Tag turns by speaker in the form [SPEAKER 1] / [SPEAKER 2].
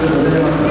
[SPEAKER 1] りがとうございます。